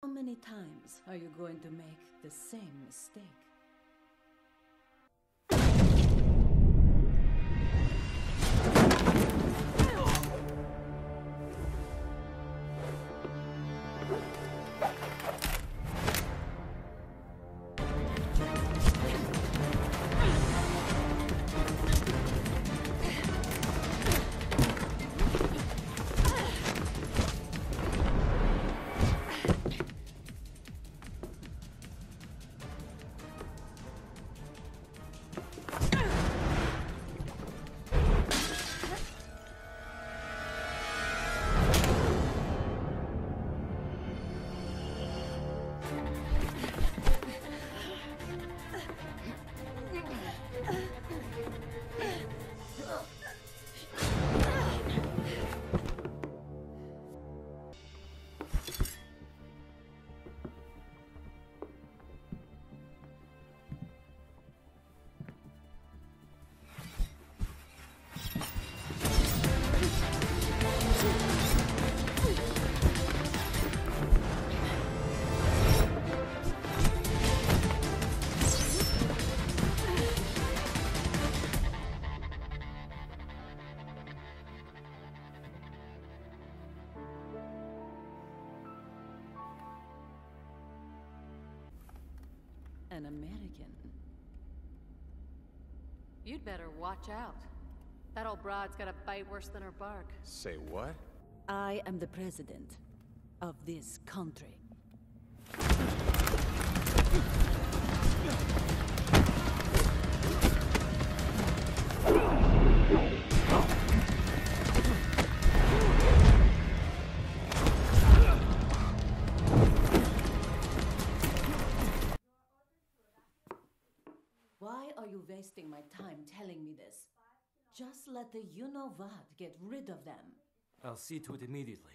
How many times are you going to make the same mistake? An American. You'd better watch out. That old broad's got a bite worse than her bark. Say what? I am the president of this country. You wasting my time telling me this? Just let the you know what get rid of them. I'll see to it immediately.